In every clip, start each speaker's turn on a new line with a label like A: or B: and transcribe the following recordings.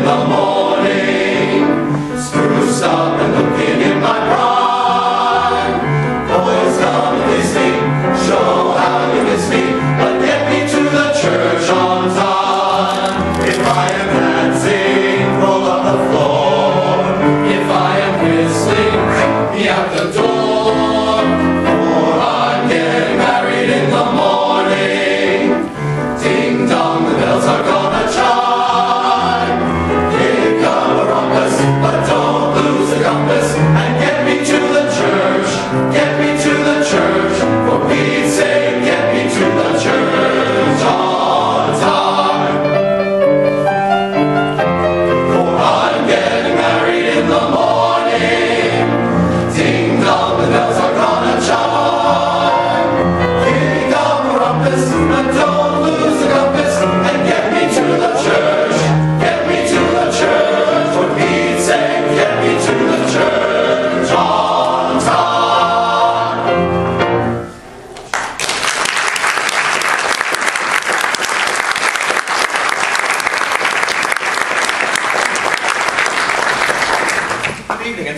A: in the morning, up and looking in my prime. Boys, come and show how you but get me to the church on time. If I am dancing, roll the floor. If I am whistling, be out the door. For I'm married in the morning. Ding dong,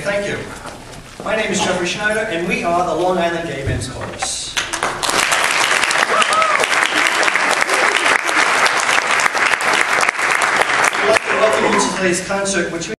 A: My name is Jeffrey Schneider, and we are the Long Island Gay Men's Chorus. I'd like to welcome you to today's concert, which